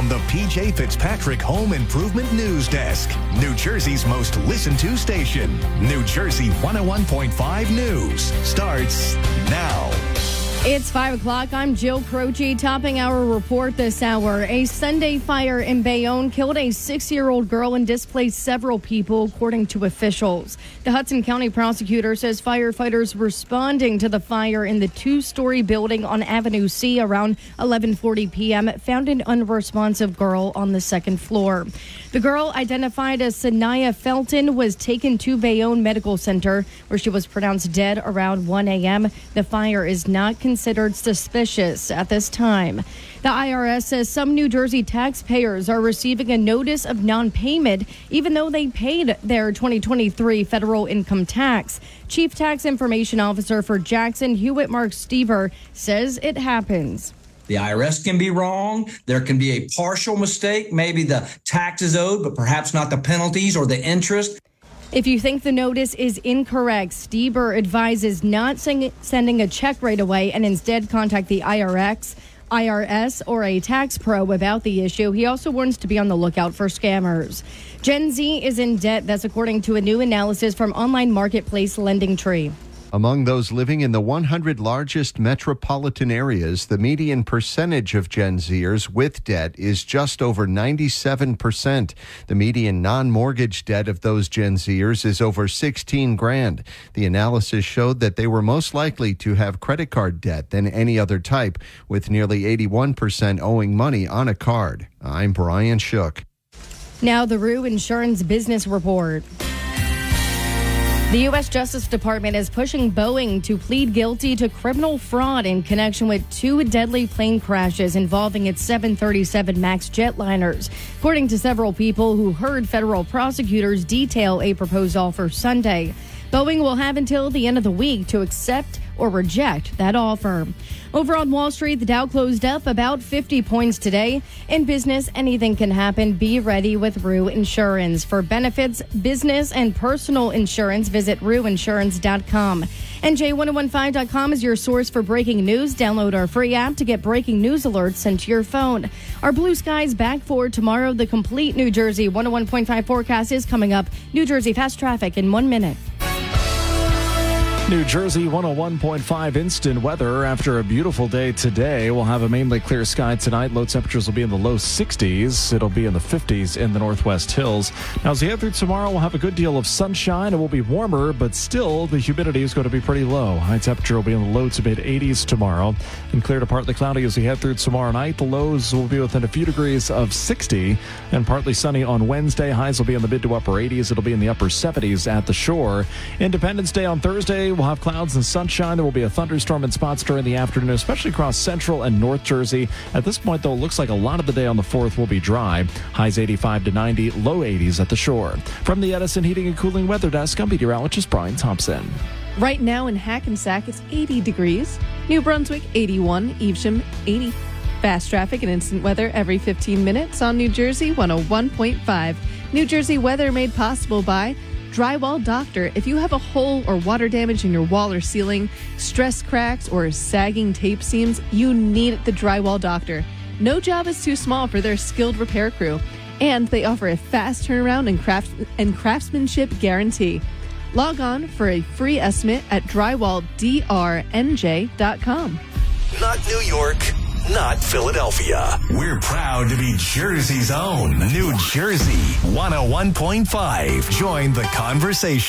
from the PJ Fitzpatrick Home Improvement News Desk, New Jersey's most listened to station. New Jersey 101.5 News starts now. It's 5 o'clock. I'm Jill Croce, topping our report this hour. A Sunday fire in Bayonne killed a six year old girl and displaced several people, according to officials. The Hudson County prosecutor says firefighters responding to the fire in the two story building on Avenue C around 11:40 p.m. found an unresponsive girl on the second floor. The girl, identified as Sanaya Felton, was taken to Bayonne Medical Center, where she was pronounced dead around 1 a.m. The fire is not considered suspicious at this time. The IRS says some New Jersey taxpayers are receiving a notice of non payment, even though they paid their 2023 federal income tax. Chief Tax Information Officer for Jackson, Hewitt Mark Steber, says it happens. The IRS can be wrong. There can be a partial mistake. Maybe the tax is owed, but perhaps not the penalties or the interest. If you think the notice is incorrect, Steber advises not sending a check right away and instead contact the IRS, IRS or a tax pro about the issue. He also warns to be on the lookout for scammers. Gen Z is in debt. That's according to a new analysis from online marketplace Lending Tree. Among those living in the 100 largest metropolitan areas, the median percentage of Gen Zers with debt is just over 97%. The median non-mortgage debt of those Gen Zers is over 16 grand. The analysis showed that they were most likely to have credit card debt than any other type, with nearly 81% owing money on a card. I'm Brian Shook. Now the Rue Insurance Business Report. The U.S. Justice Department is pushing Boeing to plead guilty to criminal fraud in connection with two deadly plane crashes involving its 737 MAX jetliners. According to several people who heard federal prosecutors detail a proposed offer Sunday, Boeing will have until the end of the week to accept or reject that offer. Over on Wall Street, the Dow closed up about 50 points today. In business, anything can happen. Be ready with Rue Insurance. For benefits, business, and personal insurance, visit rueinsurance.com. NJ1015.com is your source for breaking news. Download our free app to get breaking news alerts sent to your phone. Our blue skies back for tomorrow. The complete New Jersey 101.5 forecast is coming up. New Jersey fast traffic in one minute. New Jersey 101.5 instant weather after a beautiful day today. We'll have a mainly clear sky tonight. Low temperatures will be in the low 60s. It'll be in the 50s in the northwest hills. Now, as we head through tomorrow, we'll have a good deal of sunshine. It will be warmer, but still the humidity is going to be pretty low. High temperature will be in the low to mid 80s tomorrow and clear to partly cloudy as we head through tomorrow night. The lows will be within a few degrees of 60 and partly sunny on Wednesday. Highs will be in the mid to upper 80s. It'll be in the upper 70s at the shore. Independence Day on Thursday We'll have clouds and sunshine. There will be a thunderstorm in spots during the afternoon, especially across central and north Jersey. At this point, though, it looks like a lot of the day on the 4th will be dry. Highs 85 to 90, low 80s at the shore. From the Edison Heating and Cooling Weather Desk, I'm meteorologist Brian Thompson. Right now in Hackensack, it's 80 degrees. New Brunswick, 81. Evesham, 80. Fast traffic and instant weather every 15 minutes on New Jersey 101.5. New Jersey weather made possible by Drywall Doctor. If you have a hole or water damage in your wall or ceiling, stress cracks, or sagging tape seams, you need the Drywall Doctor. No job is too small for their skilled repair crew, and they offer a fast turnaround and, craft- and craftsmanship guarantee. Log on for a free estimate at drywalldrnj.com. Not New York, not Philadelphia. We're proud to be Jersey's own New Jersey 101.5. Join the conversation.